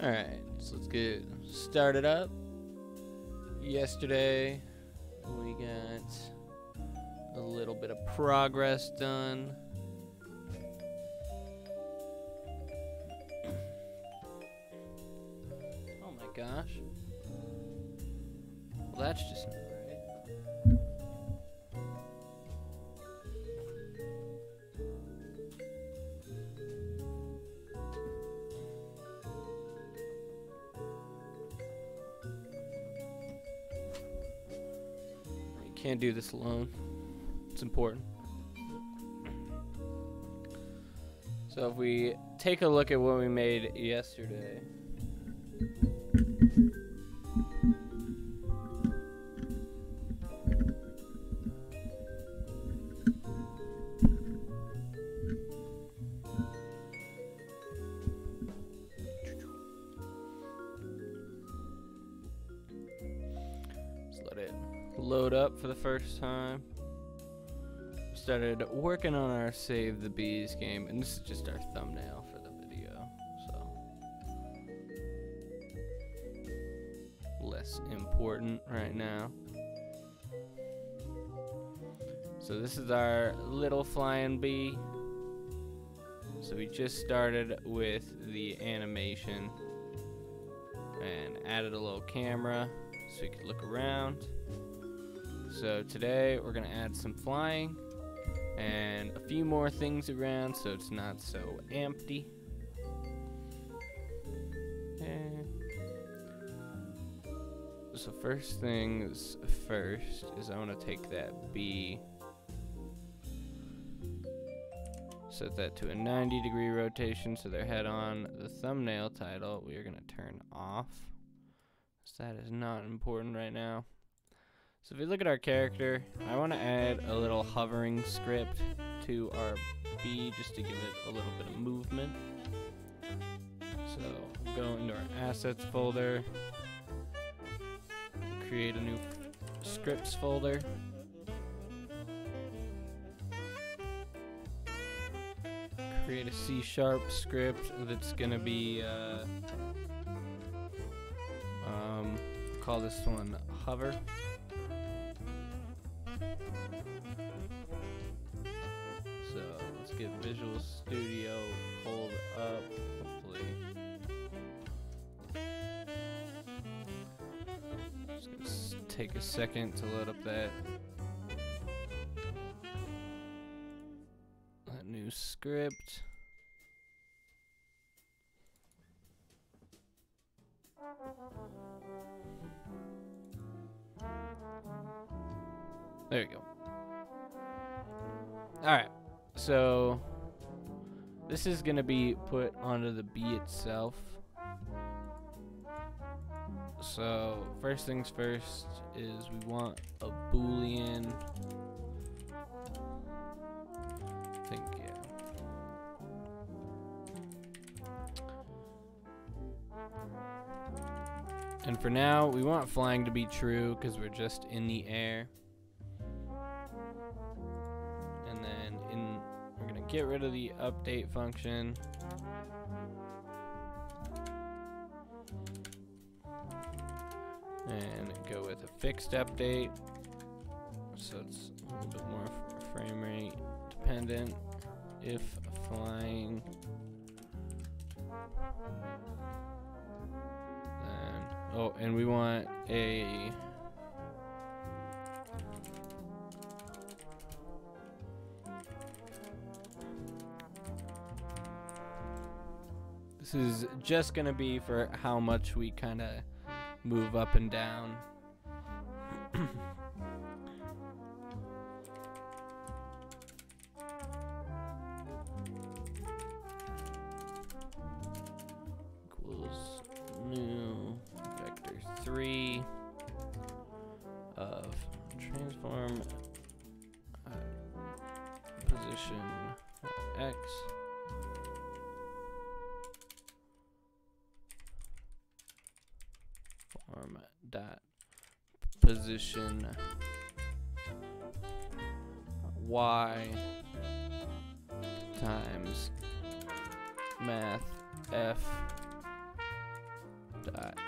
Alright, so let's get started up. Yesterday, we got a little bit of progress done. Oh my gosh. Well, that's just can't do this alone. It's important. So if we take a look at what we made yesterday. Our Save the Bees game, and this is just our thumbnail for the video, so. Less important right now. So, this is our little flying bee. So, we just started with the animation and added a little camera so we could look around. So today we're gonna add some flying and a few more things around so it's not so empty. And so first things first is I want to take that bee, set that to a 90 degree rotation so they're head on. The thumbnail title we are gonna turn off. So that is not important right now. So if you look at our character, I want to add a little hovering script to our bee just to give it a little bit of movement. So go into our assets folder, create a new scripts folder. Create a C sharp script that's gonna be uh, um, call this one hover. Get Visual Studio pulled up, hopefully. Just take a second to load up that that new script. This is going to be put onto the bee itself. So, first things first is we want a boolean. I think, yeah. And for now, we want flying to be true because we're just in the air. Get rid of the update function. And go with a fixed update. So it's a little bit more frame rate dependent. If flying then oh and we want a This is just gonna be for how much we kind of move up and down. position y times math f dot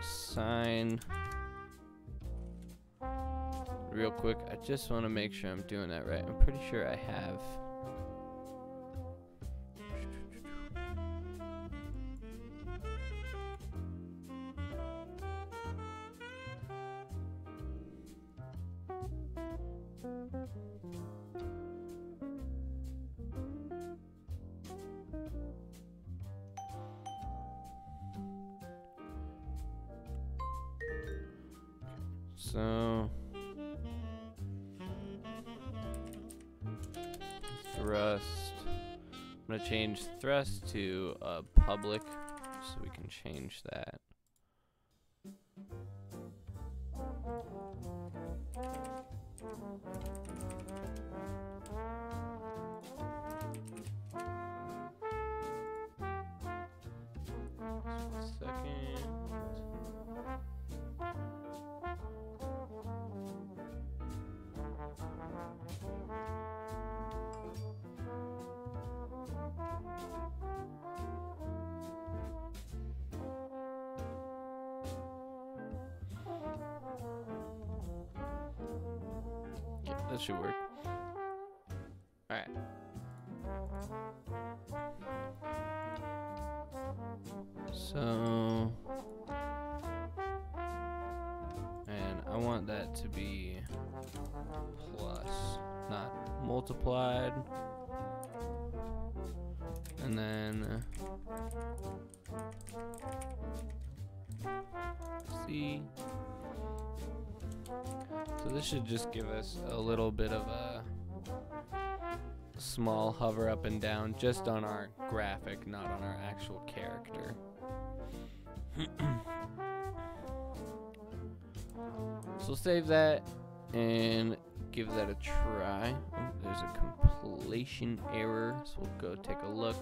sine real quick I just want to make sure I'm doing that right. I'm pretty sure I have So thrust. I'm gonna change thrust to uh, public, so we can change that. Hover up and down just on our graphic, not on our actual character. so save that and give that a try. Oh, there's a completion error, so we'll go take a look.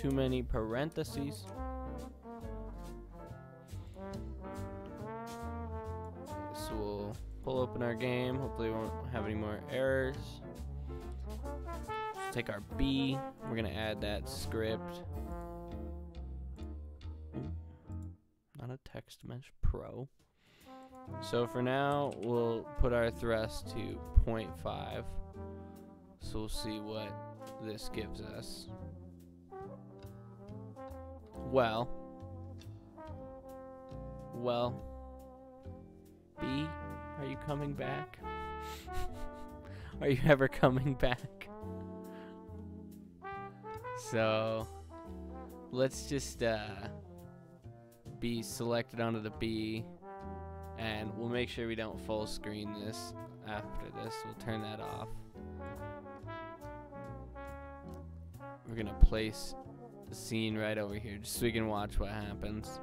Too many parentheses. So we'll pull open our game. Hopefully, we won't have any more errors. Let's take our bee. We're gonna add that script. Not a text mesh pro. So for now, we'll put our thrust to 0.5. So we'll see what this gives us. Well. Well. bee, are you coming back? are you ever coming back? So, let's just uh, be selected onto the bee, and we'll make sure we don't full screen this after this. We'll turn that off. We're gonna place the scene right over here just so we can watch what happens.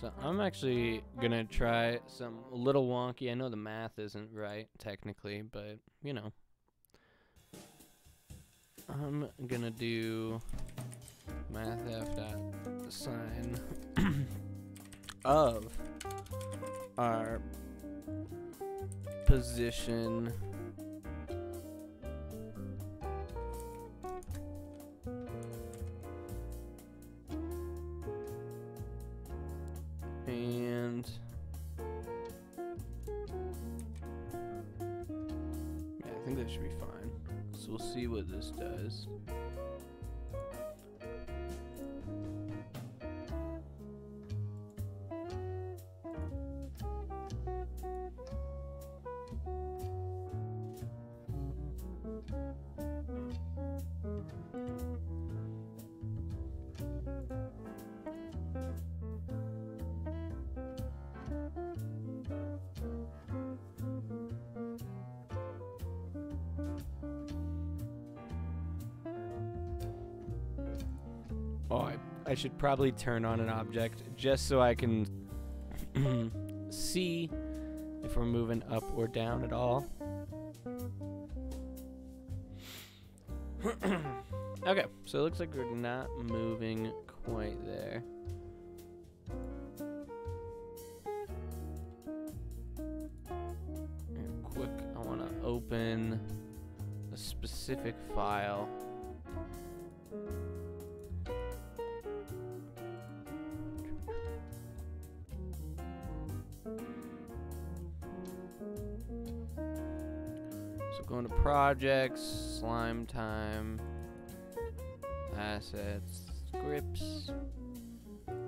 So I'm actually gonna try some little wonky. I know the math isn't right technically, but you know. I'm gonna do math f dot sine of our position we'll see what this does. I, should probably turn on an object just so I can see if we're moving up or down at all. okay, so it looks like we're not moving quite there. And quick, I want to open a specific file. Going to projects, slime time, assets, scripts.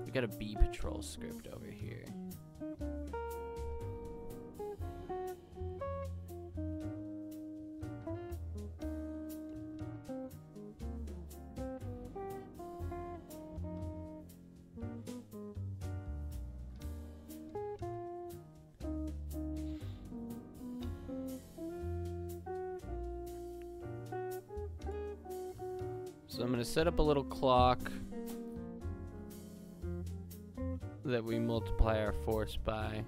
We got a bee patrol script over here. Set up a little clock that we multiply our force by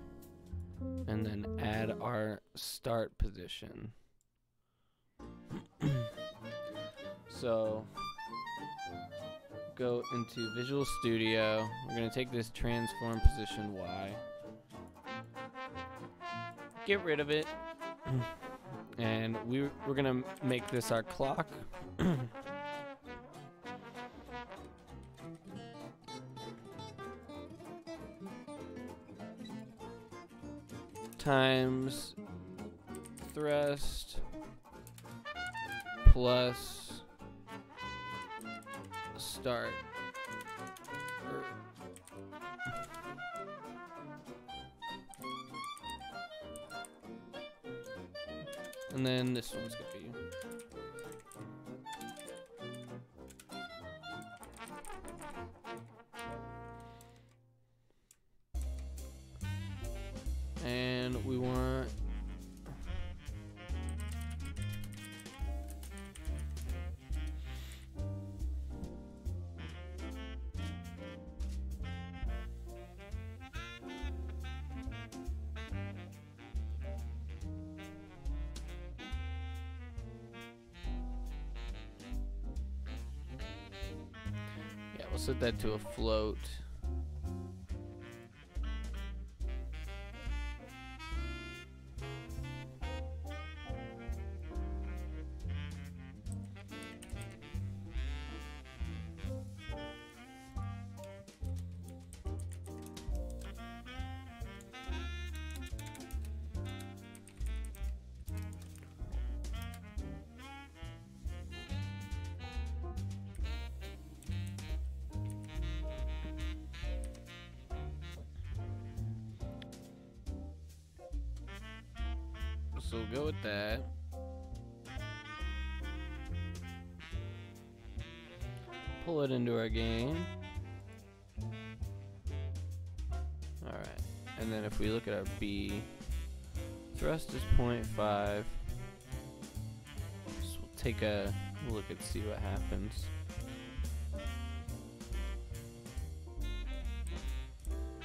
and then add our start position. so go into Visual Studio. We're going to take this transform position Y. Get rid of it. and we, we're going to make this our clock. times thrust plus start. Er, And then this one's gonna be that to a float. So we'll go with that. Pull it into our game. Alright. And then if we look at our bee, thrust is 0.5. So we'll take a look and see what happens.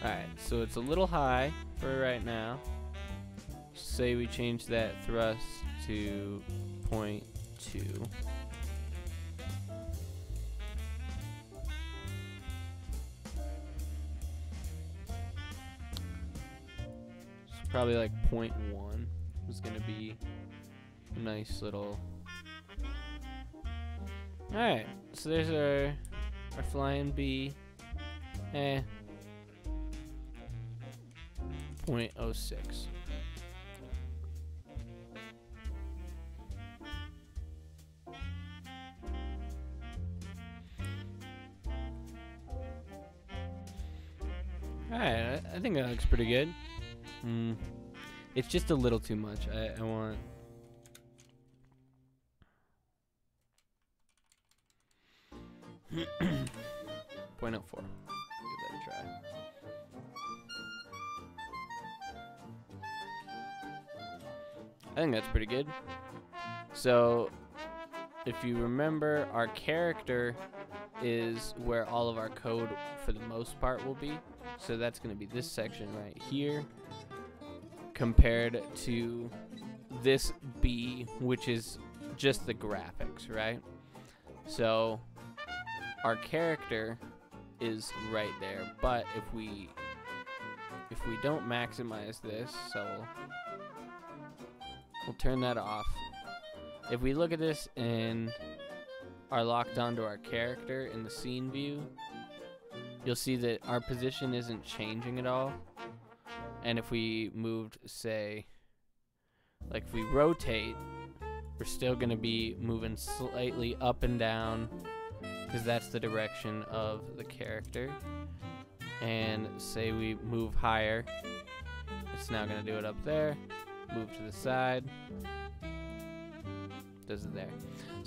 Alright, so it's a little high for right now say we change that thrust to 0.2. So probably like 0.1 is gonna be a nice little. Alright, so there's our our flying bee. Eh. 0.06. pretty good. Mm. It's just a little too much. I, I want. Point out four. Give that a try. I think that's pretty good. So, if you remember, our character is where all of our code for the most part will be. So that's going to be this section right here compared to this bee, which is just the graphics, right? So our character is right there, but if we if we don't maximize this, so we'll turn that off. If we look at this and are locked onto our character in the scene view, you'll see that our position isn't changing at all. And if we moved, say, like if we rotate, we're still going to be moving slightly up and down because that's the direction of the character. And say we move higher, it's now going to do it up there. Move to the side, does it there.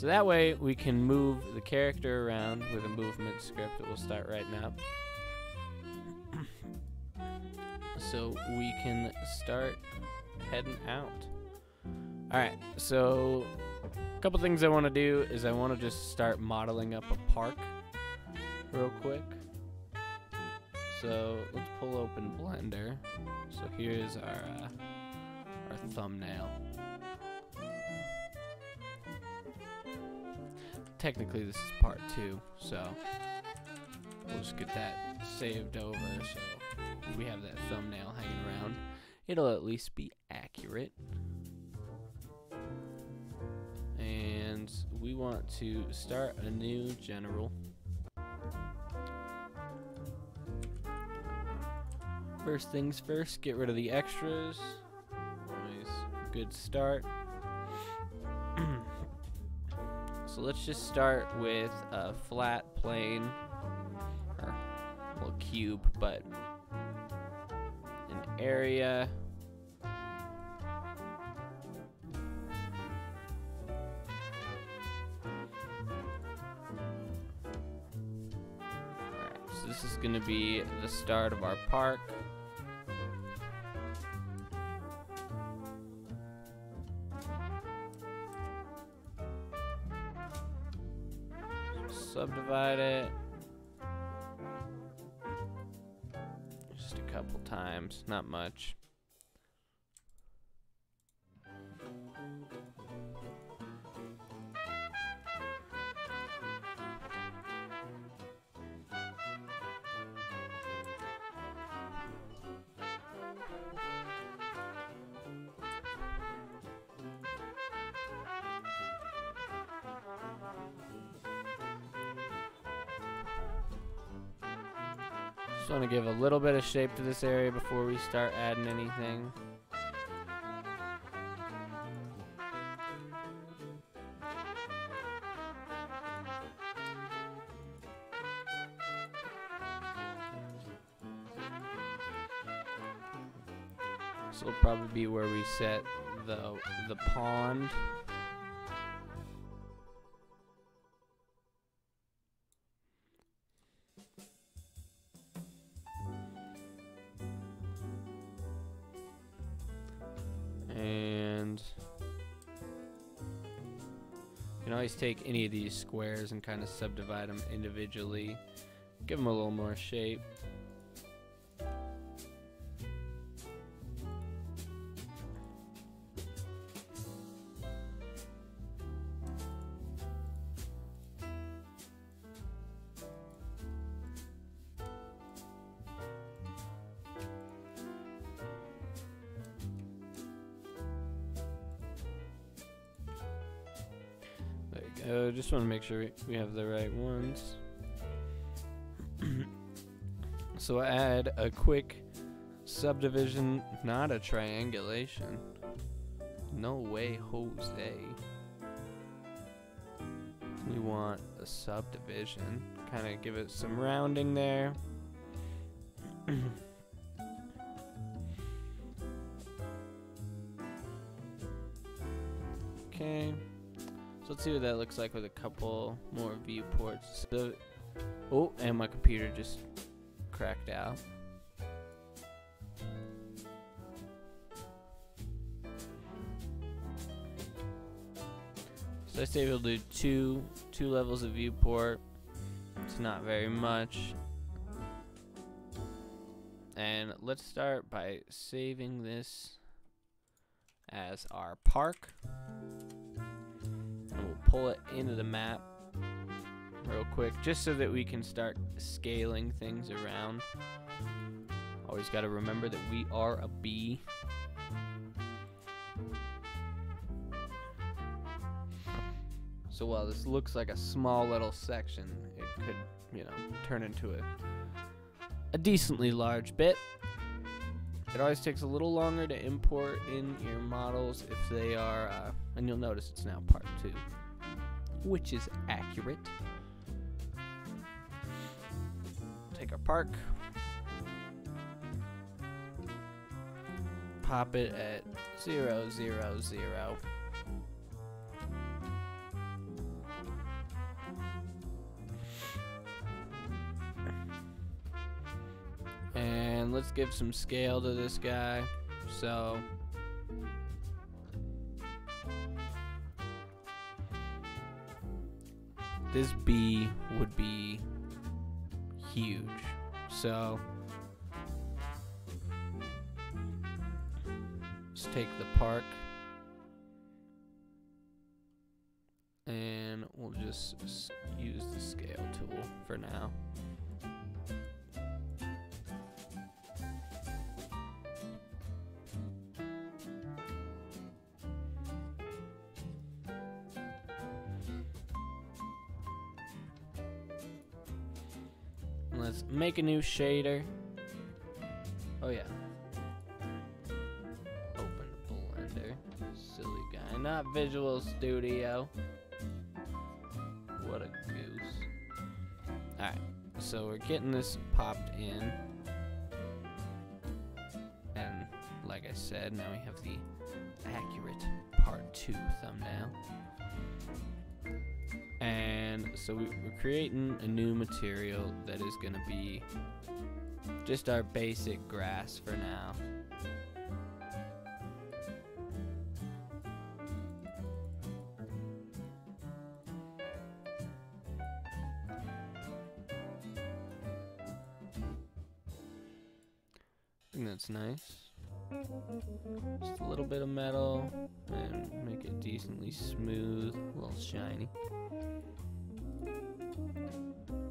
So that way we can move the character around with a movement script that we'll start right now. so we can start heading out. Alright, so a couple things I want to do is I want to just start modeling up a park real quick. So let's pull open Blender. So here's our uh, our thumbnail. Technically this is part two, so we'll just get that saved over so we have that thumbnail hanging around. It'll at least be accurate. And we want to start a new general. First things first, get rid of the extras. Nice, good start. So let's just start with a flat plane, or a little cube, but an area. So this is going to be the start of our park. Subdivide it. Just a couple times, not much. Just want to give a little bit of shape to this area before we start adding anything. This will probably be where we set the the pond. Take any of these squares and kind of subdivide them individually. Give them a little more shape. Sure we have the right ones. so add a quick subdivision, not a triangulation. No way, Jose. We want a subdivision. Kind of give it some rounding there. let's see what that looks like with a couple more viewports. So, oh, and my computer just cracked out. So I say we'll do two two levels of viewport. It's not very much. And let's start by saving this as our park. Pull it into the map real quick just so that we can start scaling things around. Always got to remember that we are a bee. So while this looks like a small little section, it could, you know, turn into a a decently large bit. It always takes a little longer to import in your models if they are, uh, and you'll notice it's now part two, which is accurate. Take our park, pop it at zero zero zero. And let's give some scale to this guy. So this bee would be huge. So let's take the park and we'll just use the scale tool for now. Make a new shader. Oh yeah. Open Blender. Silly guy. Not Visual Studio. What a goose. Alright. So we're getting this popped in. And like I said, now we have the accurate part 2 thumbnail. And so we, are creating a new material that is going to be just our basic grass for now. I think that's nice. Just a little bit of metal and make it decently smooth, a little shiny.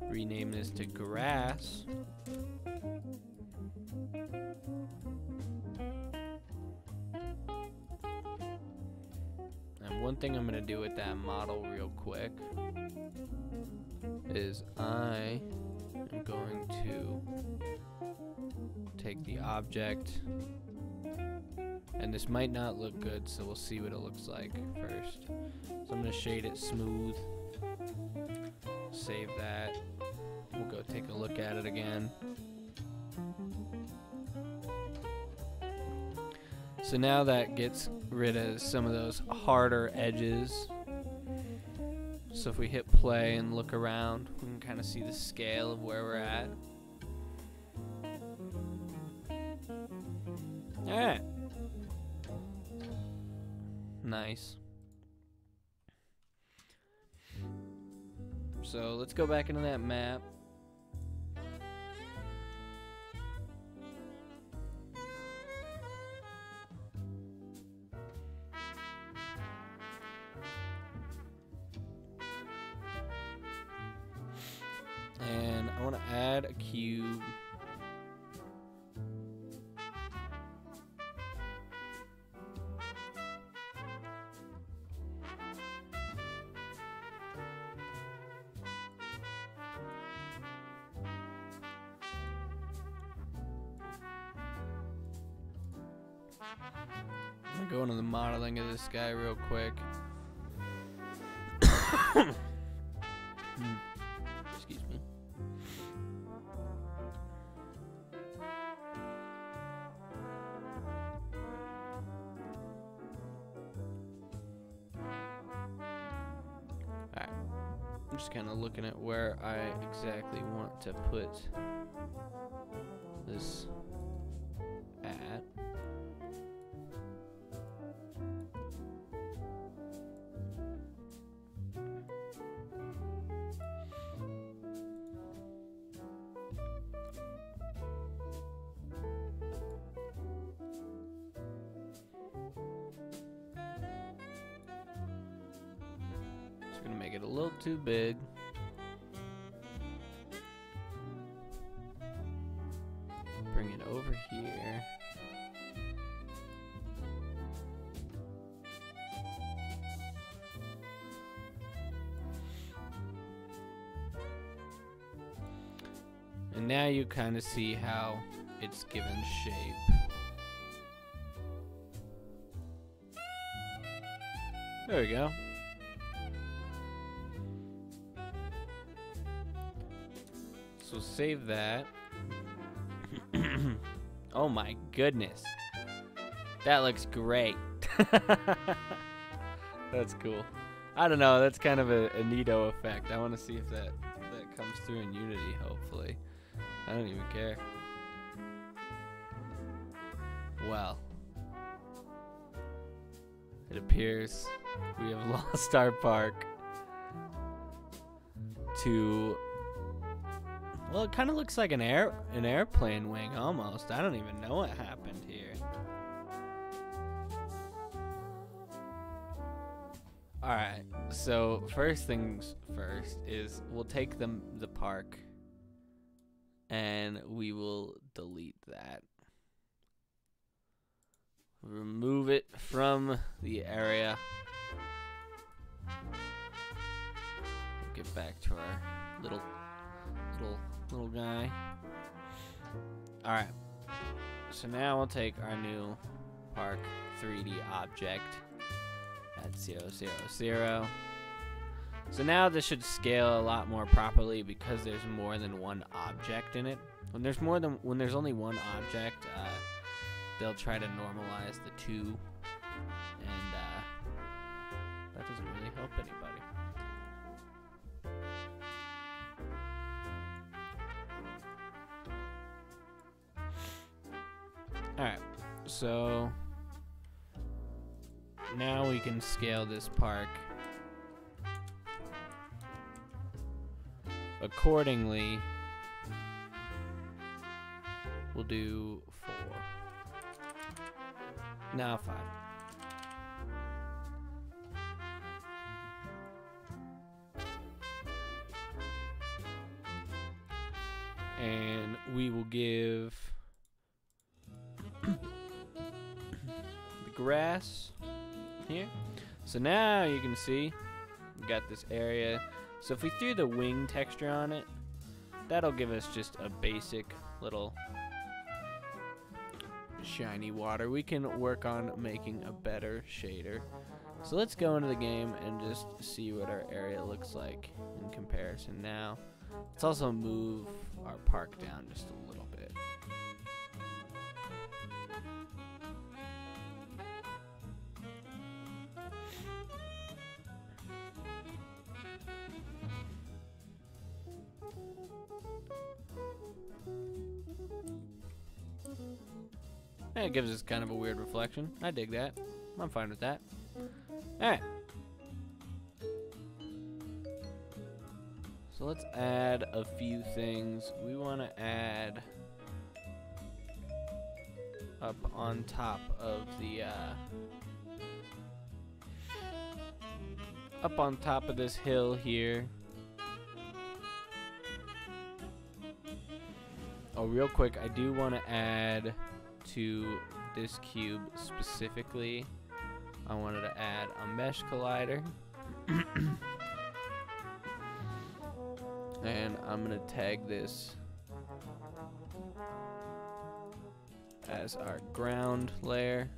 Rename this to grass. And one thing I'm going to do with that model real quick is I am going to take the object and this might not look good so we'll see what it looks like first so I'm gonna shade it smooth save that we'll go take a look at it again so now that gets rid of some of those harder edges so if we hit play and look around we can kind of see the scale of where we're at Alright. Nice. So let's go back into that map. And I want to add a cube. This guy real quick. Excuse me. Alright. I'm just kind of looking at where I exactly want to put this you kind of see how it's given shape. There we go. So save that. oh my goodness. That looks great. that's cool. I don't know, that's kind of a, a neato effect. I want to see if that, that comes through in Unity, hopefully. I don't even care. Well. It appears we have lost our park to well it kind of looks like an air an airplane wing almost i don't even know what happened here all right so first things first is we'll take them the park and we will delete that remove it from the area get back to our little little little guy. Alright. So now we'll take our new park 3D object at 0, 0, 0. So now this should scale a lot more properly because there's more than one object in it. When there's more than when there's only one object, uh, they'll try to normalize the two, and uh, that doesn't really help anybody. Alright, so now we can scale this park accordingly. We'll do four. Now five. And we will give the grass here. So now you can see we got this area. So if we threw the wing texture on it, that'll give us just a basic little shiny water. We can work on making a better shader. So let's go into the game and just see what our area looks like in comparison now. Let's also move our park down just a little It gives us kind of a weird reflection. I dig that. I'm fine with that. Alright. So let's add a few things. We want to add up on top of the uh, up on top of this hill here. Oh, real quick, I do want to add to this cube specifically. I wanted to add a mesh collider. and I'm going to tag this as our ground layer.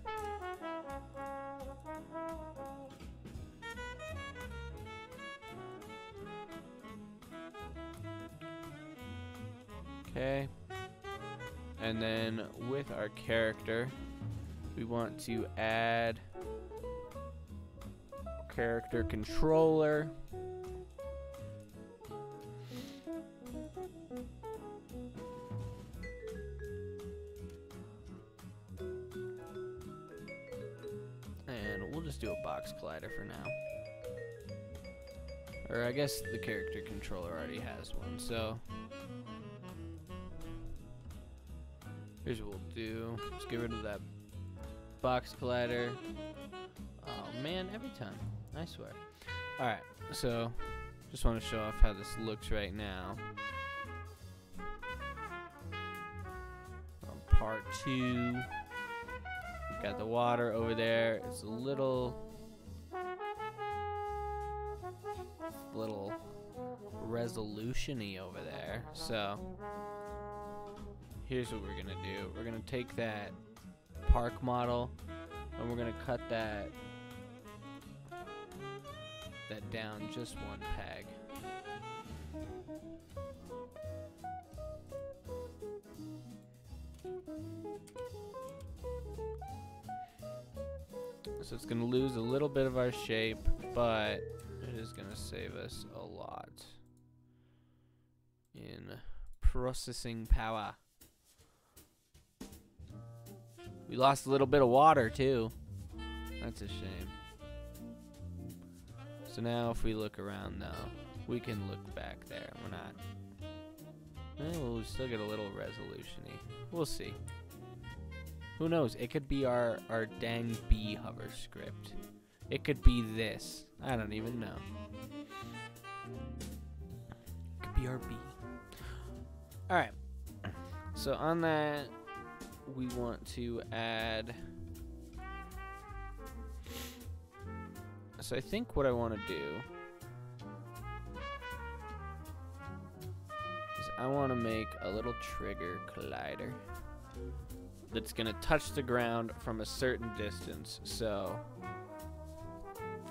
Our character, we want to add character controller. And we'll just do a box collider for now. Or I guess the character controller already has one, so Here's what we'll do. Let's get rid of that box collider. Oh man, every time. I swear. Alright, so just want to show off how this looks right now. On part two, got the water over there. It's a little, little resolutiony over there. So here's what we're gonna do. We're gonna take that park model and we're gonna cut that that down just one peg. So it's to lose a little bit of our shape, but it is to save us a lot in processing power. We lost a little bit of water too. That's a shame. So now if we look around though, we can look back there. We're not. Eh, well, we still get a little resolution -y. We'll see. Who knows? It could be our, our dang bee hover script. It could be this. I don't even know. It could be our bee. Alright. So on that, we want to add So I think what I want to do is I want to make a little trigger collider that's going to touch the ground from a certain distance. So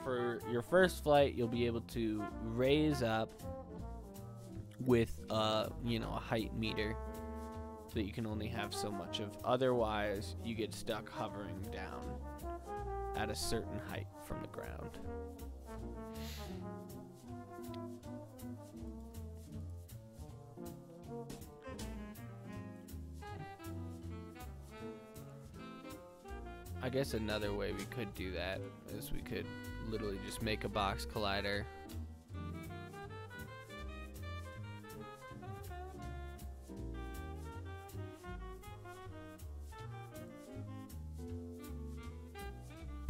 for your first flight, you'll be able to raise up with uh, you know, a height meter that you can only have so much of. Otherwise, you get stuck hovering down at a certain height from the ground. I guess another way we could do that is we could literally just make a box collider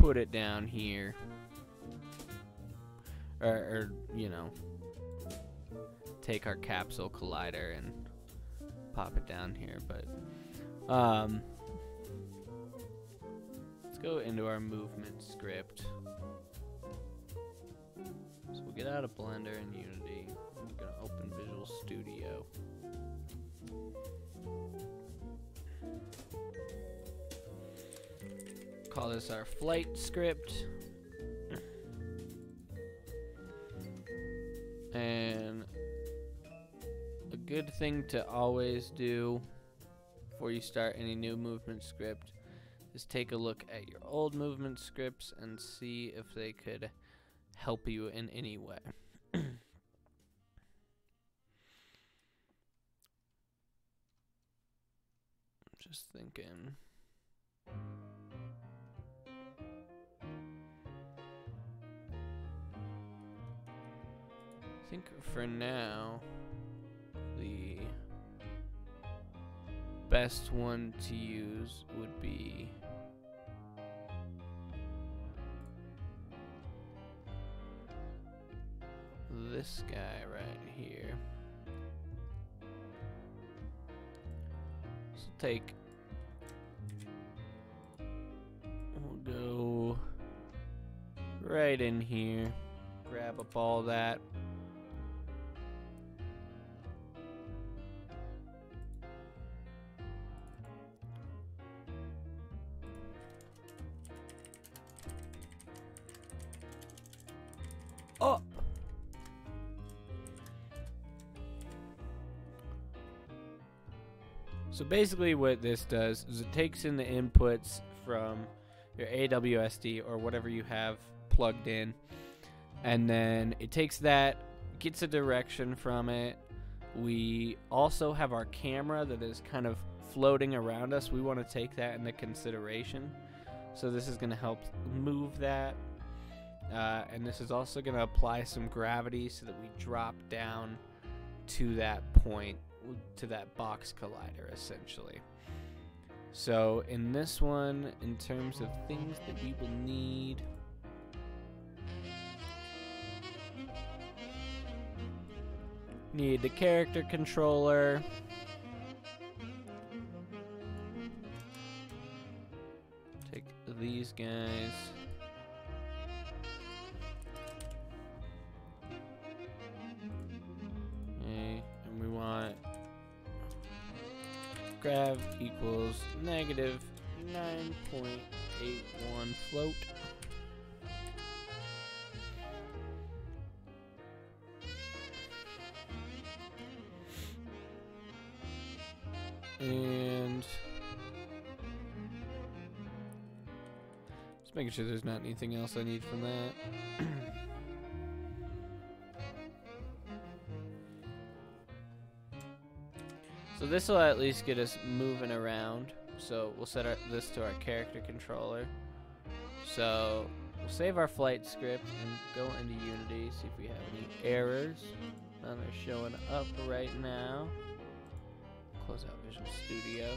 put it down here. Or, or, you know, take our capsule collider and pop it down here. But, um, let's go into our movement script. So we'll get out of Blender and Unity. We're going to open Visual Studio. Call this our flight script. And a good thing to always do before you start any new movement script is take a look at your old movement scripts and see if they could help you in any way. I'm just thinking. Think for now, the best one to use would be this guy right here. So take, go right in here, grab up all that basically what this does is it takes in the inputs from your AWSD or whatever you have plugged in and then it takes that gets a direction from it. We also have our camera that is kind of floating around us. We want to take that into consideration. So this is going to help move that. Uh, and this is also going to apply some gravity so that we drop down to that point, to that box collider essentially. So in this one, in terms of things that we will need, need the character controller, take these guys. Grav equals negative 9.81 float. And just making sure there's not anything else I need from that. this will at least get us moving around. So we'll set our, this to our character controller. So we'll save our flight script and go into Unity, see if we have any errors. None are showing up right now close out Visual Studio.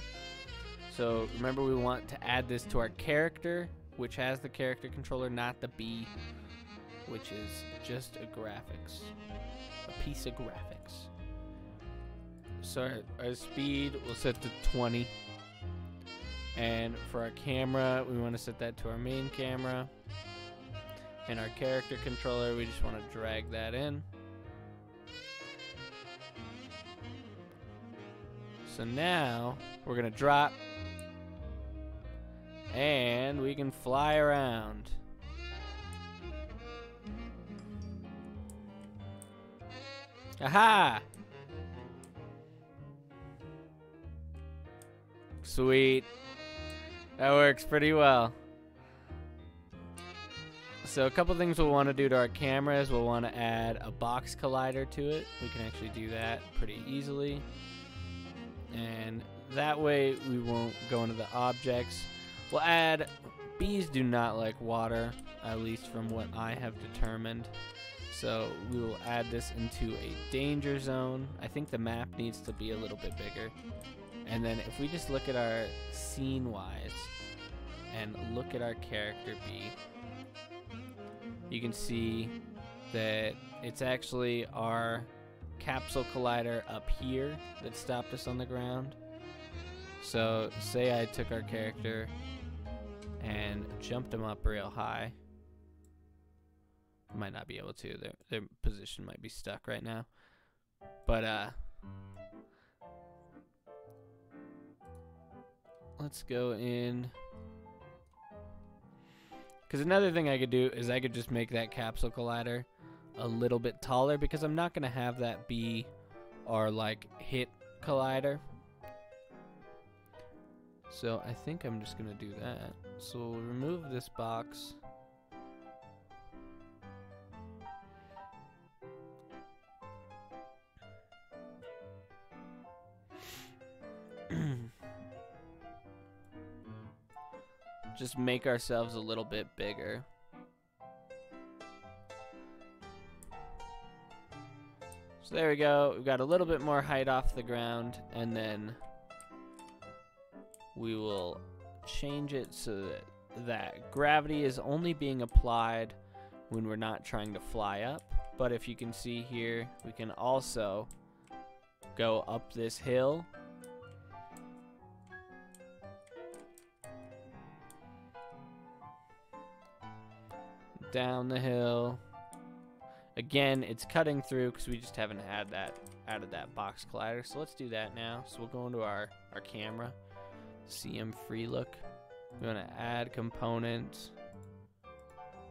So remember we want to add this to our character, which has the character controller, not the bee, which is just a graphics, a piece of graphics. So our, speed we'll set to 20. And for our camera, we want to set that to our main camera. And our character controller, we just want to drag that in. So now we're going to drop and we can fly around. Aha! Sweet. That works pretty well. So a couple things we'll want to do to our cameras. We'll want to add a box collider to it. We can actually do that pretty easily and that way we won't go into the objects. We'll add, bees do not like water, at least from what I have determined. So we will add this into a danger zone. I think the map needs to be a little bit bigger. And then if we just look at our scene wise and look at our character bee, you can see that it's actually our capsule collider up here that stopped us on the ground. So say I took our character and jumped him up real high. Might not be able to. Their their position might be stuck right now. But uh let's go in because another thing I could do is I could just make that capsule collider a little bit taller because I'm not going to have that be our like hit collider. So I think I'm just going to do that. So we'll remove this box. Just make ourselves a little bit bigger. So there we go. We've got a little bit more height off the ground, and then we will change it so that, that gravity is only being applied when we're not trying to fly up. But if you can see here, we can also go up this hill. Down the hill. Again, it's cutting through because we just haven't had that out of that box collider. So let's do that now. So we'll go into our, our camera, CM free look. We want to add component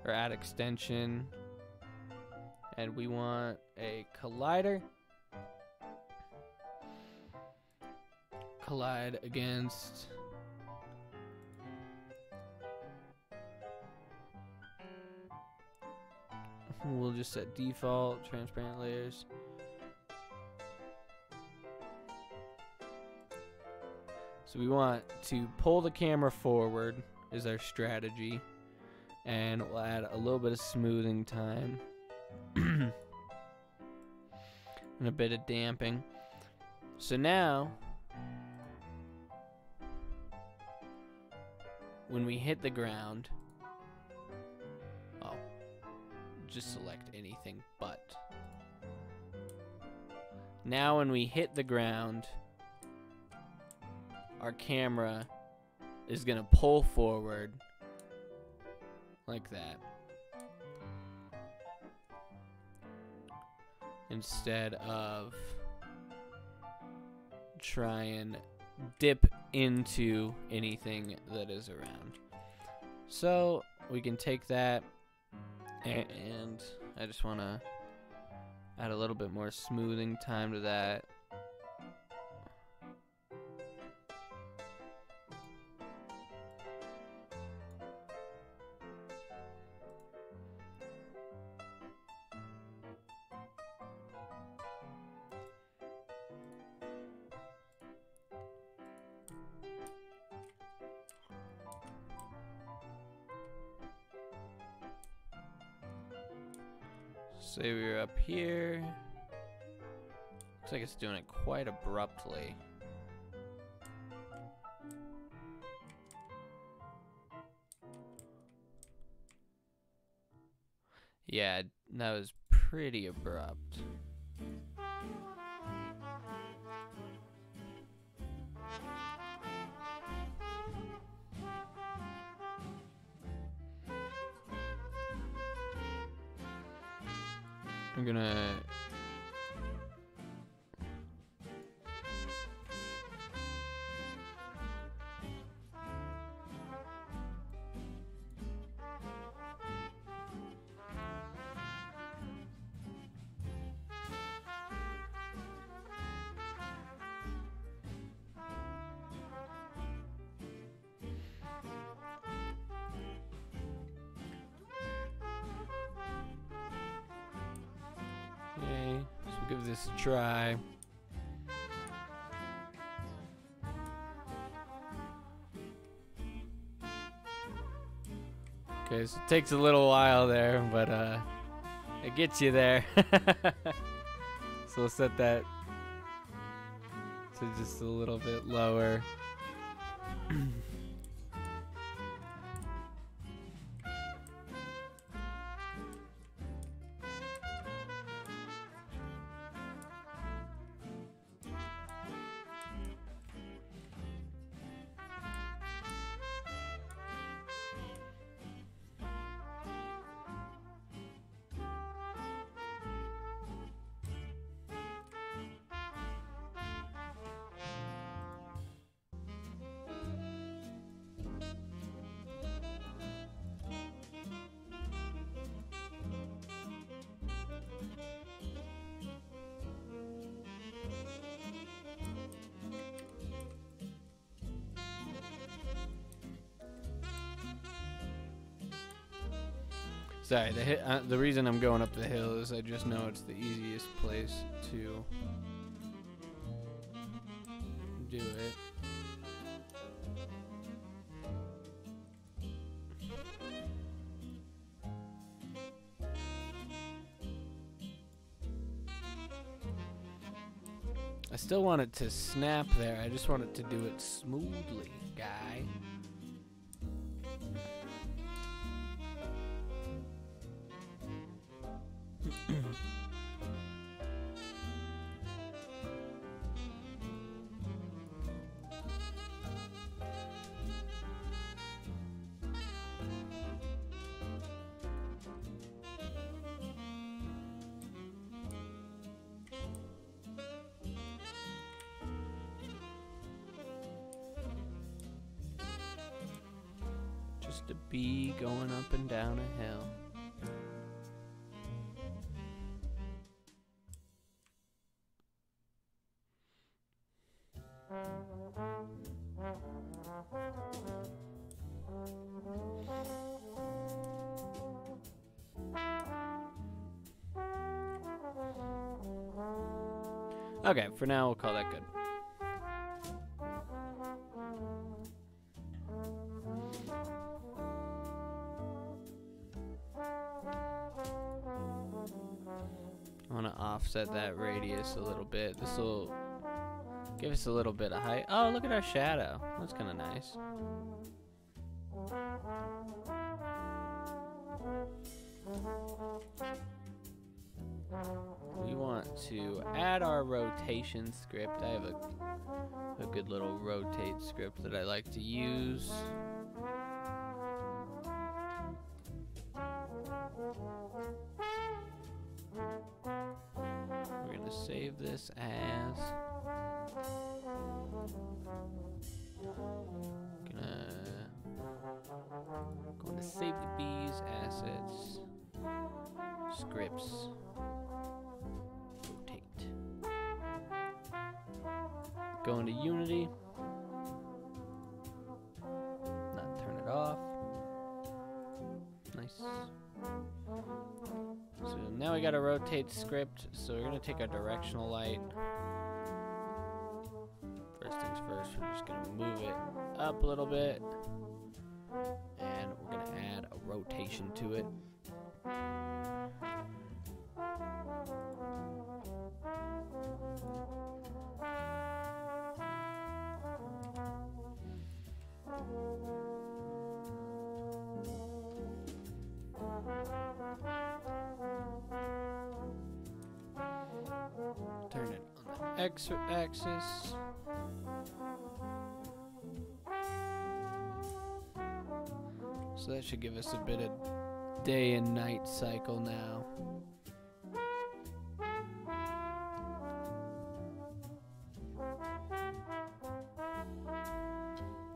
or add extension. And we want a collider. Collide against We'll just set default, transparent layers. So we want to pull the camera forward is our strategy. And we'll add a little bit of smoothing time. and a bit of damping. So now, when we hit the ground, just select anything but. Now when we hit the ground, our camera is going to pull forward like that. Instead of try and dip into anything that is around. So we can take that and, I just want to add a little bit more smoothing time to that. It's doing it quite abruptly. Yeah, that was pretty abrupt. I'm gonna we'll give this a try. Okay, so it takes a little while there, but uh, it gets you there. so we'll set that to just a little bit lower. Sorry, the uh, the reason I'm going up the hill is I just know it's the easiest place to do it. I still want it to snap there. I just want it to do it smoothly, going up and down a hill. Okay, for now we'll call that good. Offset that radius a little bit. This will give us a little bit of height. Oh, look at our shadow. That's kind of nice. we want to add our rotation script. I have a, a good little rotate script that I like to use. Going to save the bees assets scripts. Rotate. Going to unity. Not turn it off. Nice. So now we got a rotate script so we're gonna take our directional light. First things first we're just gonna move it up a little bit and we're gonna add a rotation to it. Turn it on the x axis So that should give us a bit of day and night cycle now.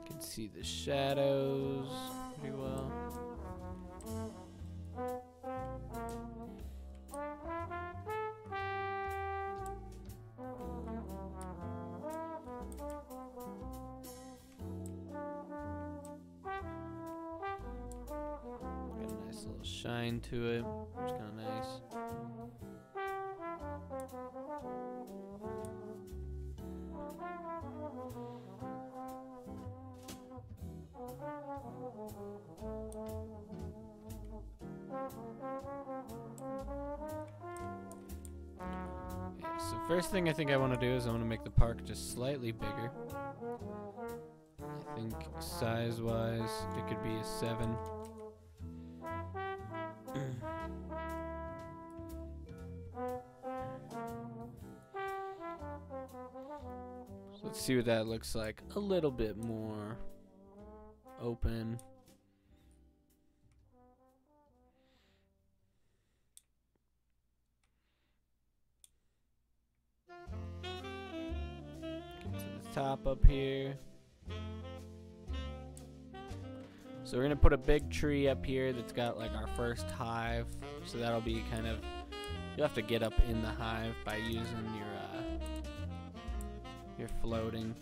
Can see the shadows pretty well. shine to it, which is kind of nice. So first thing I think I want to do is I want to make the park just slightly bigger. I think size-wise, it could be a 7. See what that looks like. A little bit more open. To the top up here. So we're gonna put a big tree up here that's got like our first hive. So that'll be kind of you'll have to get up in the hive by using your uh, your floating.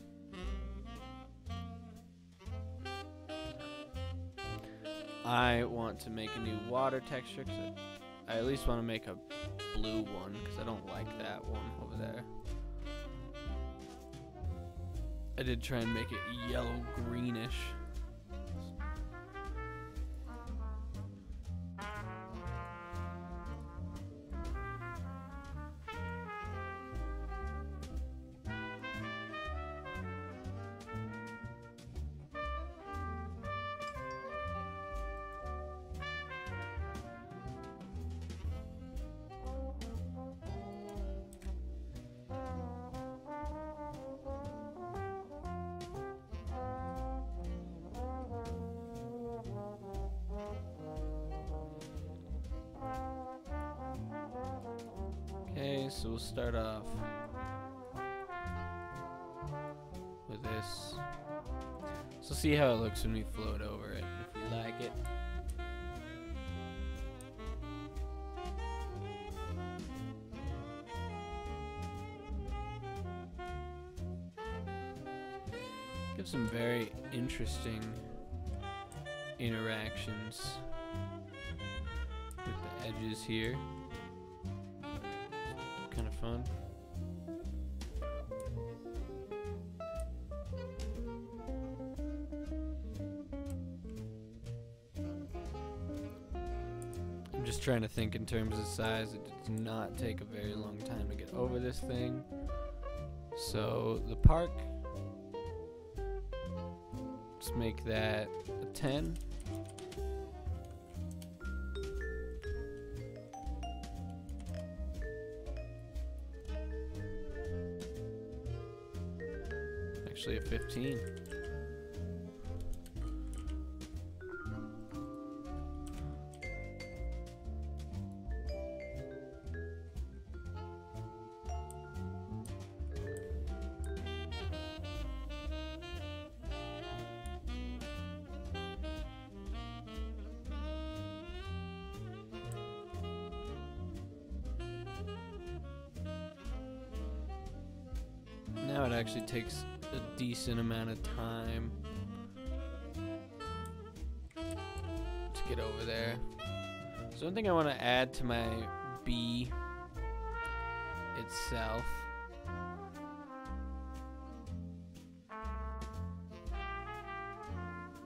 I want to make a new water texture 'cause I, I at least want to make a blue one because I don't like that one over there. I did try and make it yellow greenish. Some very interesting interactions with the edges here kind of fun. I'm just trying to think in terms of size. It does not take a very long time to get over this thing. So the park, make that a 10. Actually a 15. One thing I want to add to my bee itself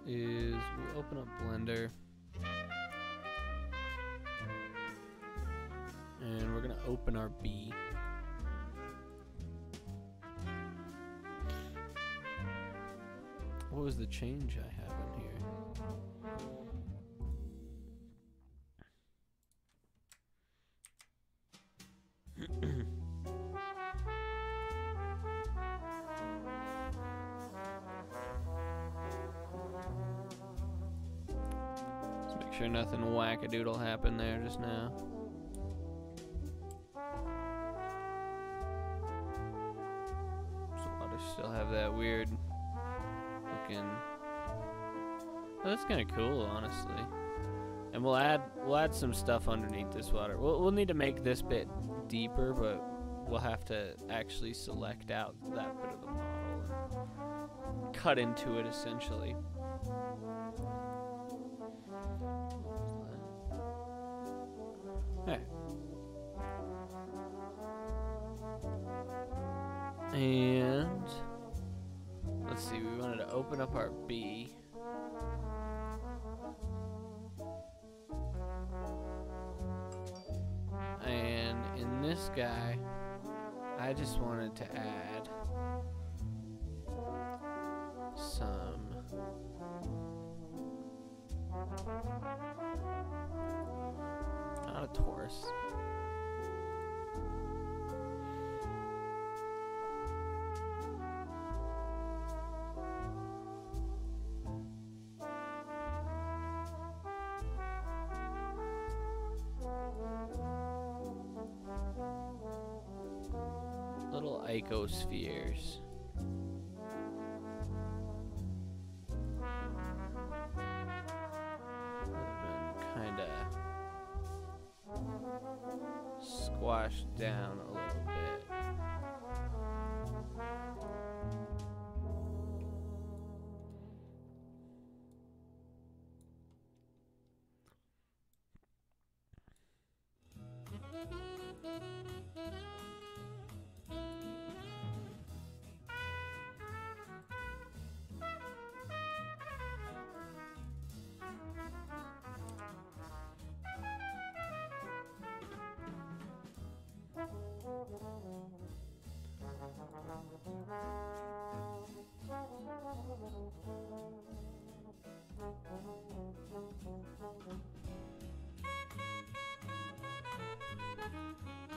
is we'll open up Blender and we're gonna open our bee. What was the change I have wackadoodle happened there just now. So I just still have that weird looking. Oh, that's kind of cool, honestly. And we'll add we'll add some stuff underneath this water. We'll we'll need to make this bit deeper, but we'll have to actually select out that bit of the model and cut into it essentially. And let's see, we wanted to open up our bee. And in this guy, I just wanted to add Little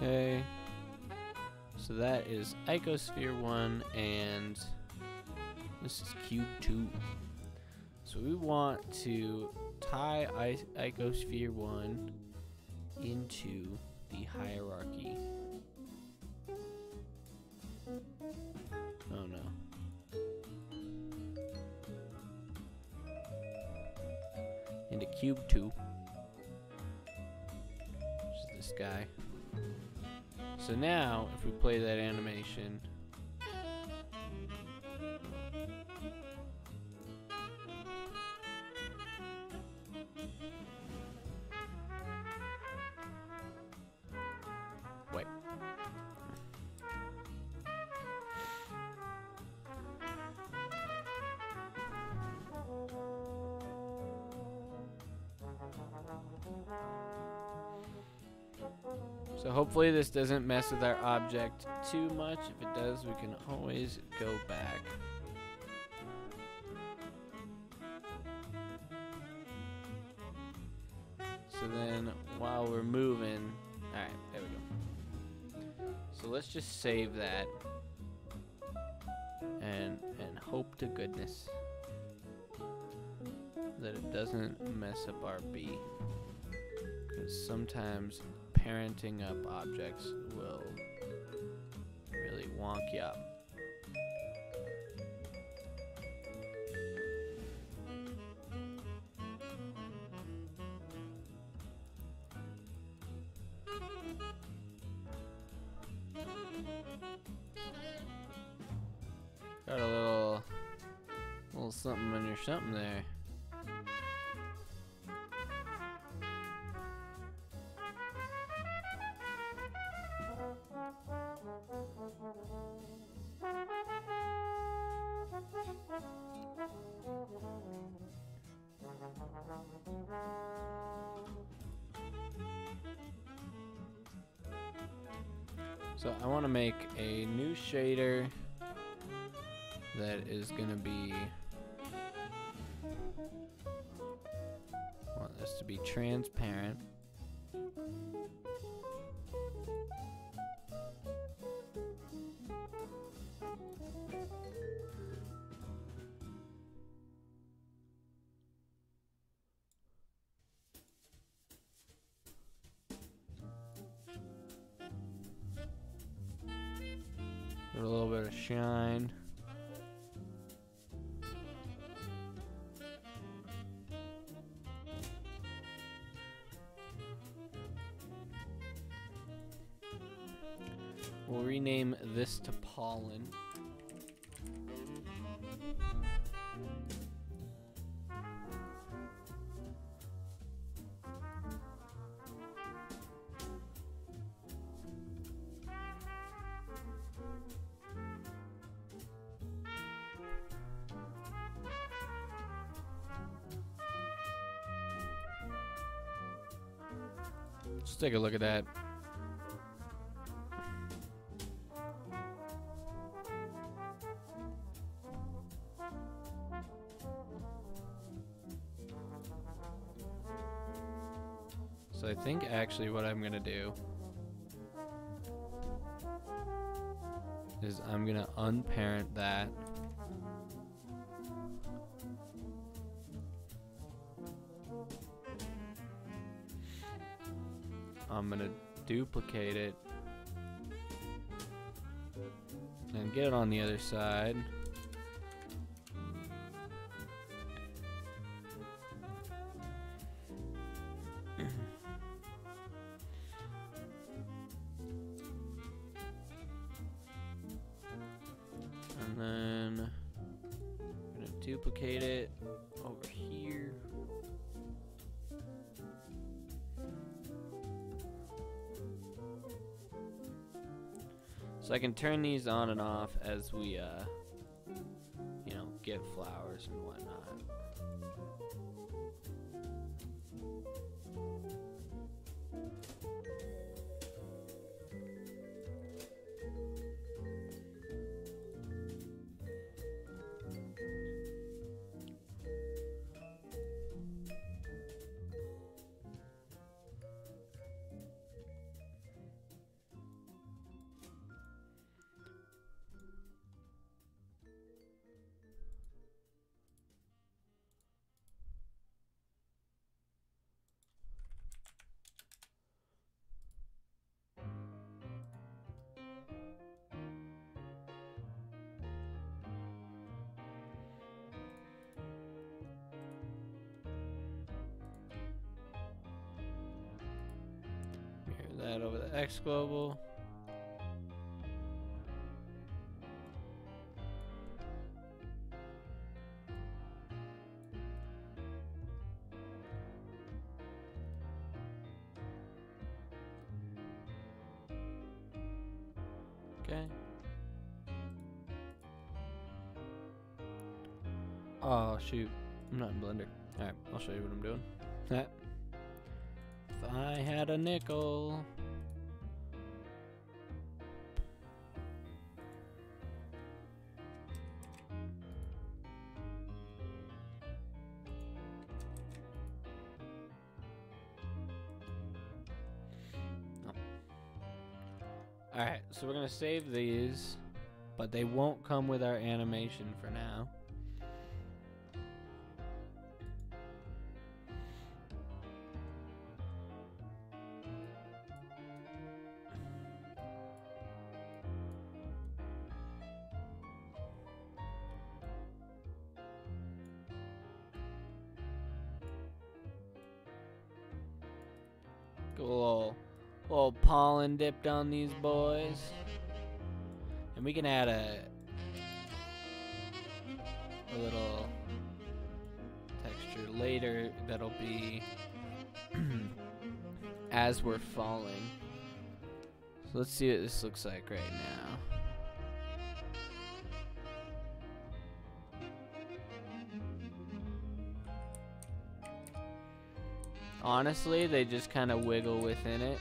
Okay. So that is Icosphere 1 and this is Cube 2. So we want to tie I- Icosphere 1 into the hierarchy. So hopefully this doesn't mess with our object too much. If it does, we can always go back. So then while we're moving, alright, there we go. So let's just save that and and hope to goodness that it doesn't mess up our bee. Because sometimes parenting up objects will really wonk you up. Got a little, little something on your something there. Is going to be want this to be transparent. A little bit of shine. Rename this to pollen. Let's take a look at that. I think actually what I'm gonna do is I'm gonna unparent that. I'm gonna duplicate it and get it on the other side. Can turn these on and off as we, uh, you know, get flowers and whatnot. That over the X global. Okay. Oh shoot, I'm not in Blender. Alright, I'll show you what I'm doing. If I had a nickel. Alright, so we're gonna save these but they won't come with our animation for now. On these boys. And we can add a a little texture later that'll be as we're falling. So let's see what this looks like right now. Honestly, they just kind of wiggle within it.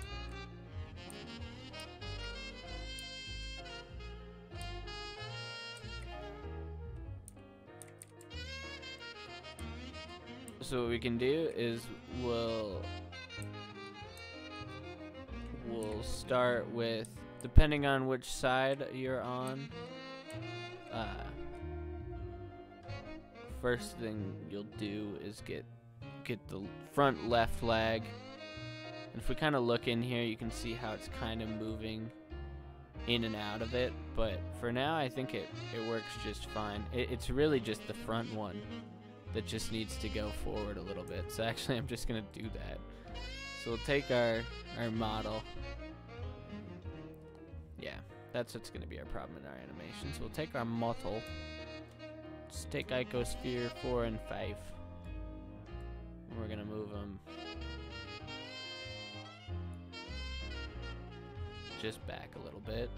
So what we can do is we'll we'll start with depending on which side you're on. Uh, first thing you'll do is get get the front left leg. And if we kind of look in here, you can see how it's kind of moving in and out of it. But for now, I think it, it works just fine. It, it's really just the front one that just needs to go forward a little bit. So actually, I'm just to do that. So we'll take our, our model. Yeah, that's what's to be our problem in our animation. So we'll take our model. Let's take icosphere 4 and 5. And We're gonna move them just back a little bit.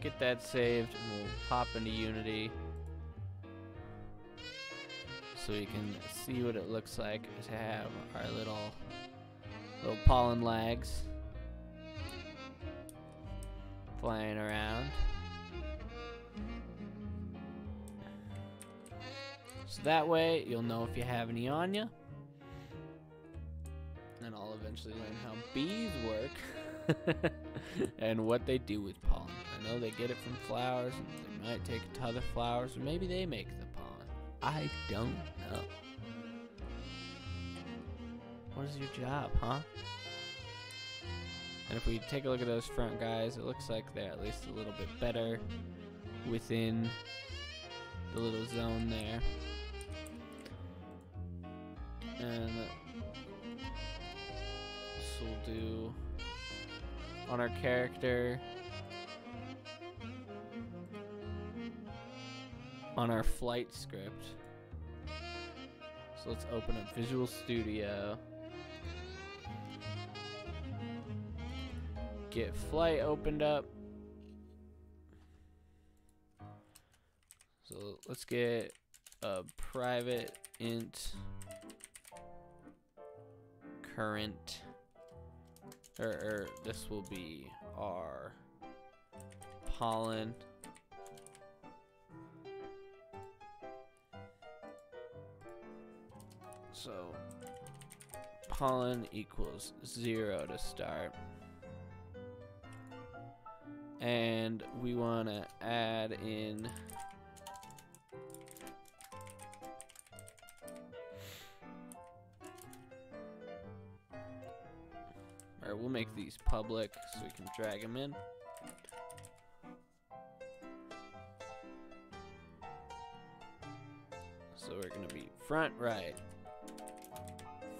Get that saved, and we'll pop into Unity so we can see what it looks like to have our little little pollen lags flying around. So that way, you'll know if you have any on you. And I'll eventually learn how bees work and what they do with pollen. I know they get it from flowers, and they might take it to other flowers, or maybe they make the pollen. I don't know. What is your job, huh? And if we take a look at those front guys, it looks like they're at least a little bit better within the little zone there and this will do on our character on our flight script. So let's open up Visual Studio. Get flight opened up. So let's get a private int current. Or, or this will be our pollen so pollen equals zero to start and we want to add in Alright, we'll make these public so we can drag them in. So we're going to be front right,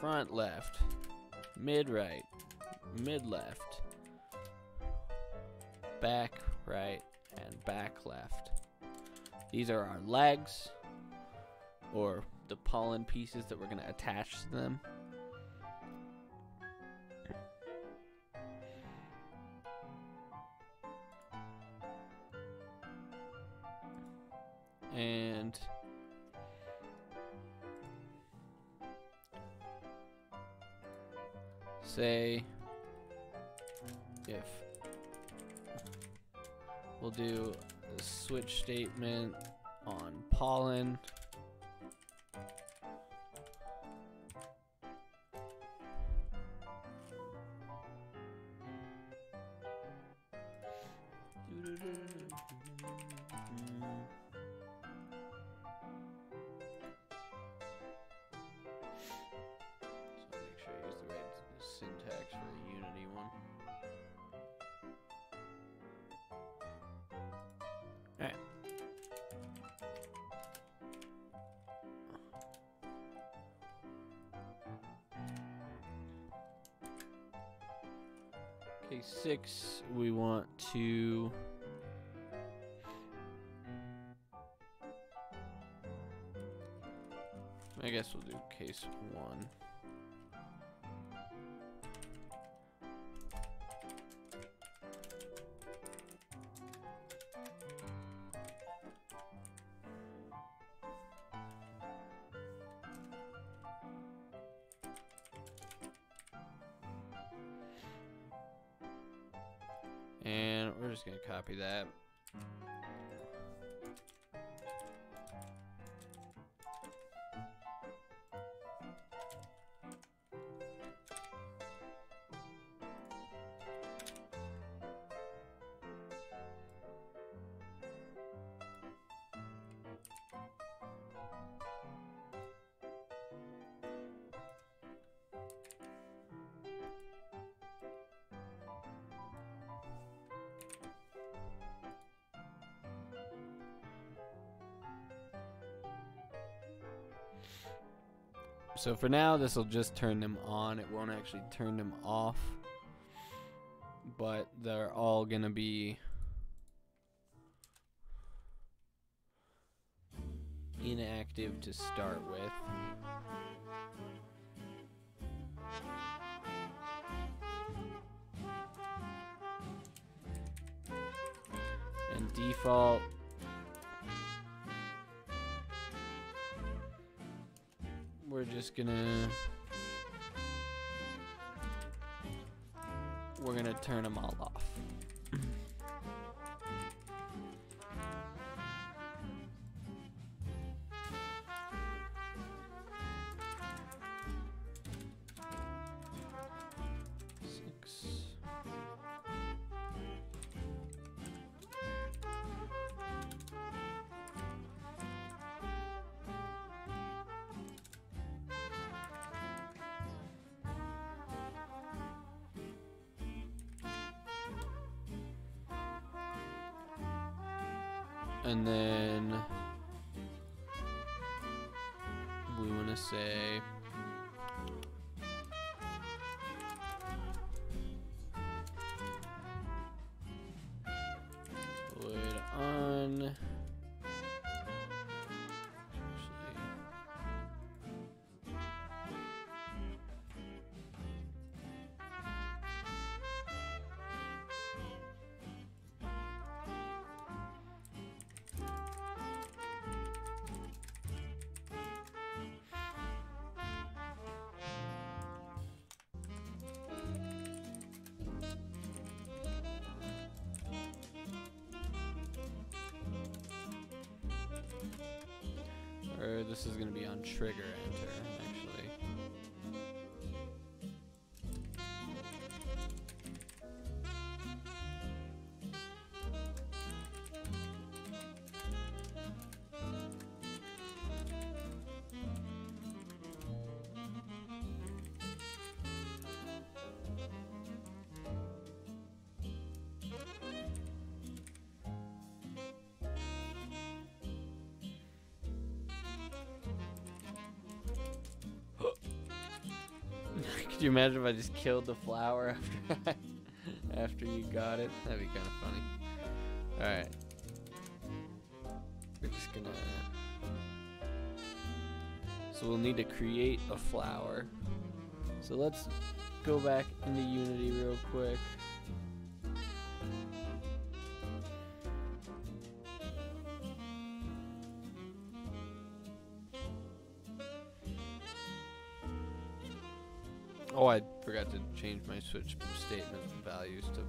front left, mid right, mid left, back right, and back left. These are our legs, or the pollen pieces that we're going to attach to them. Do a switch statement on pollen Case 6, we want to... I guess we'll do case 1. Just gonna So for now, this will just turn them on. It won't actually turn them off. But they're all going to be inactive to start with. And default we're just gonna we're gonna turn them all off. And then we want to say trigger you imagine if I just killed the flower after I, after you got it? That'd be kind of funny. All right. We're just gonna. So we'll need to create a flower. So let's go back into Unity real quick. Switch statement values to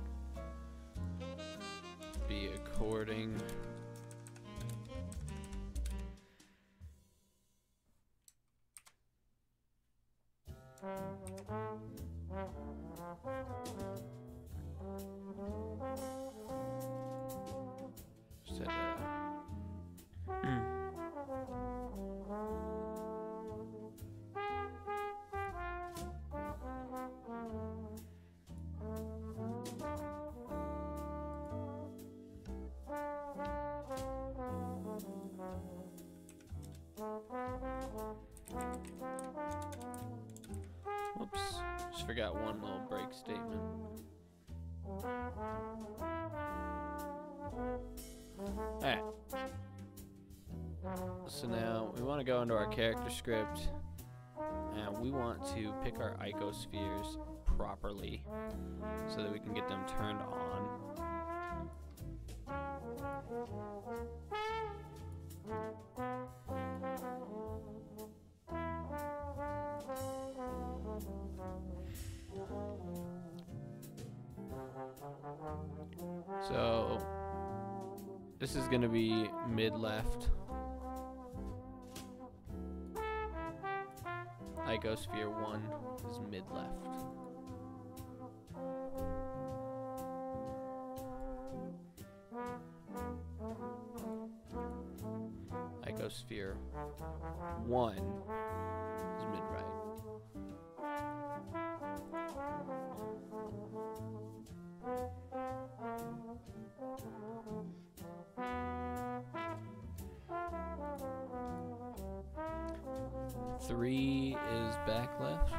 Forgot one little break statement. Alright. So now we want to go into our character script and we want to pick our icospheres properly so that we can get them turned on. So this is going to be mid left. Icosphere 1 is mid left. Icosphere 1 is mid right. Three is back left.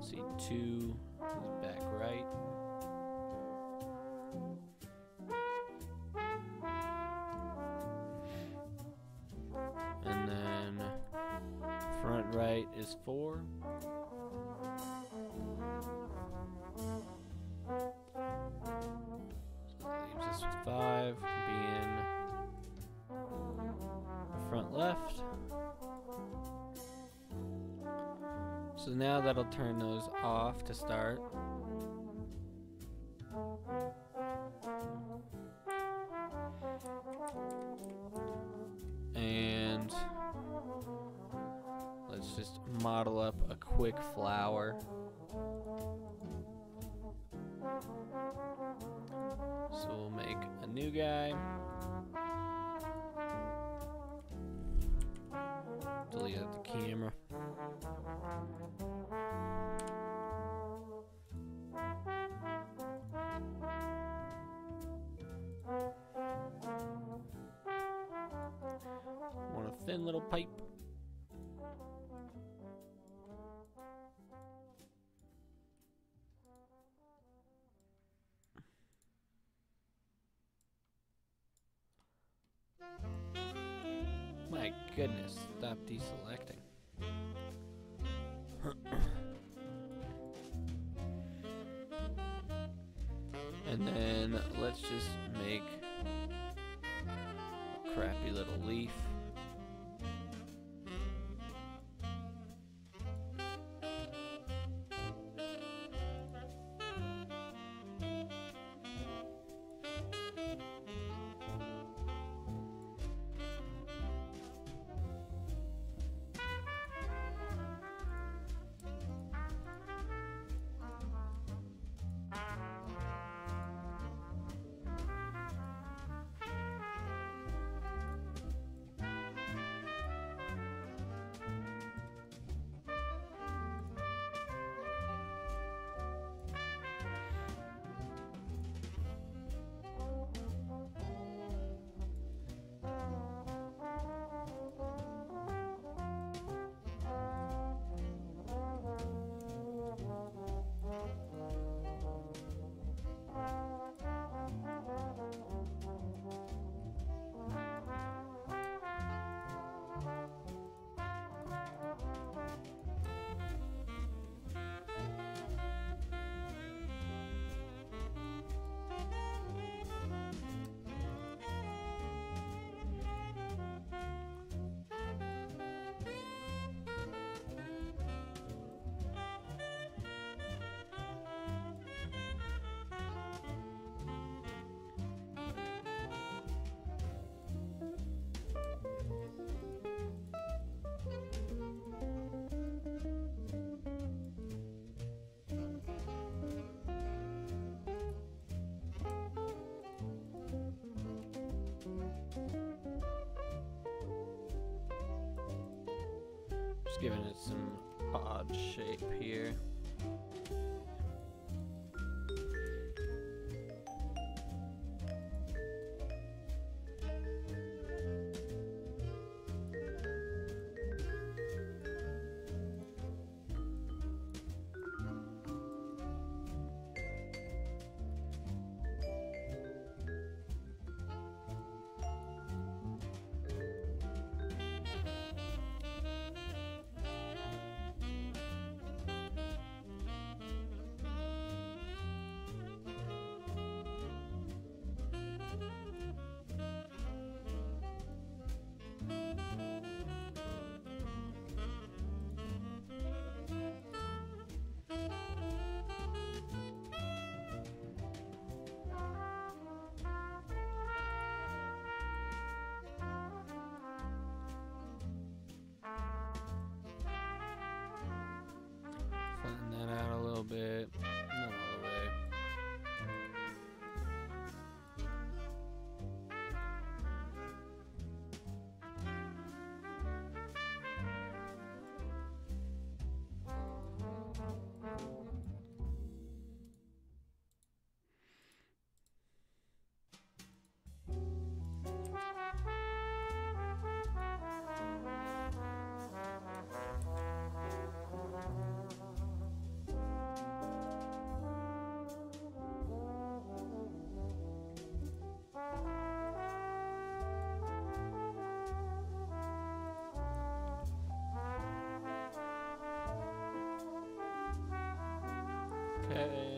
See, two is back right. And then front right is four. So leaves us with five being front left. So now that'll turn those off to start. And let's just model up a quick flower. So we'll make a new guy. Delete out the camera. Want a thin little pipe. Stop deselecting. and then let's just make a crappy little leaf. Just giving it some odd shape here. Bit. Okay.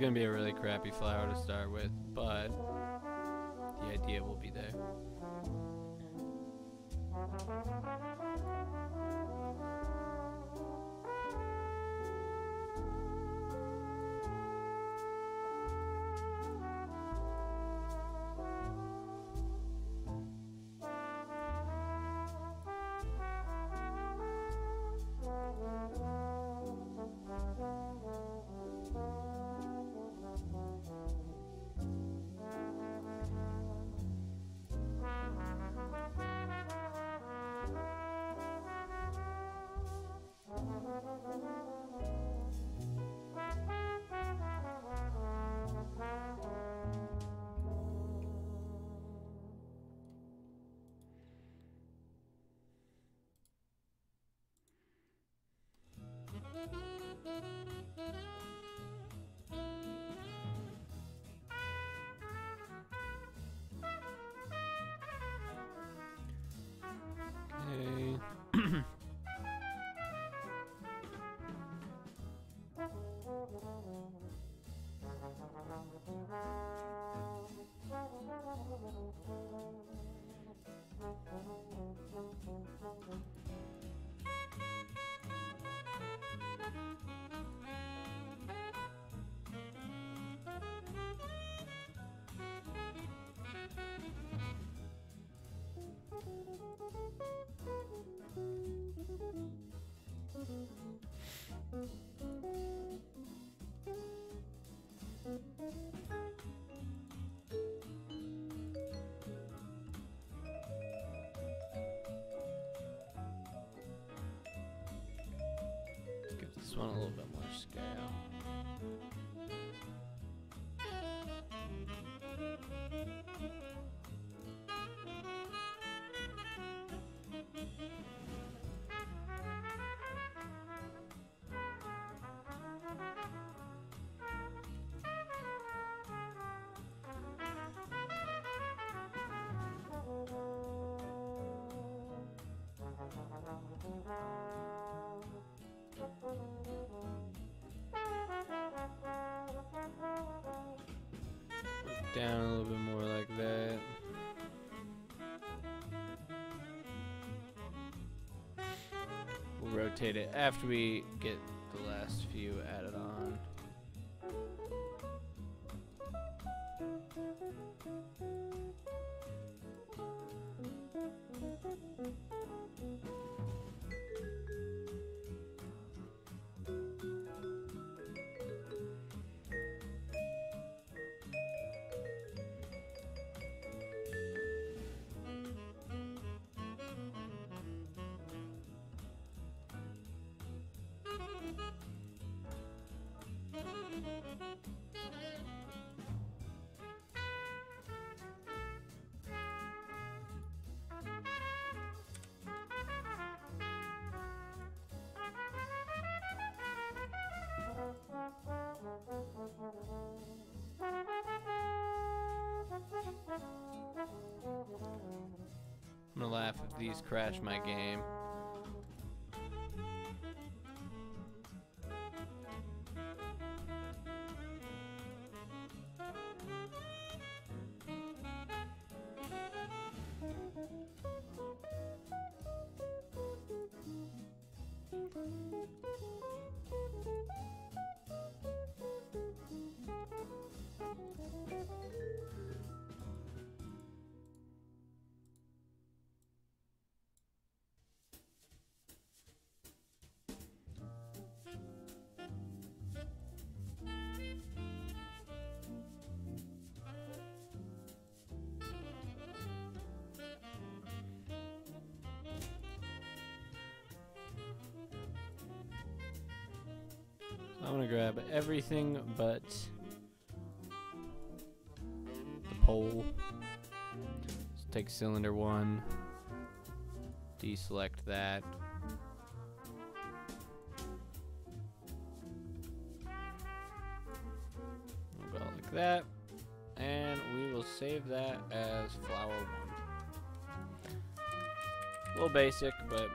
Gonna be a really crappy flower to start with, but the idea will be there. Okay. One a little bit down a little bit more like that. We'll rotate it after we get I'm gonna laugh if these crash my game. But the pole. Let's take cylinder one, deselect that. We'll go like that, and we will save that as flower one. A little basic, but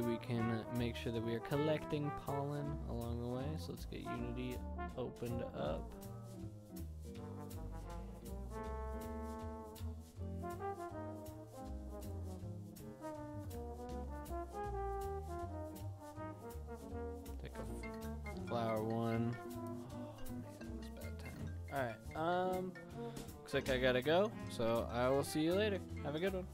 way we can make sure that we are collecting pollen along the way. So let's get Unity opened up. Take a flower one. Oh. Alright, um, looks like I gotta go, so I will see you later. Have a good one.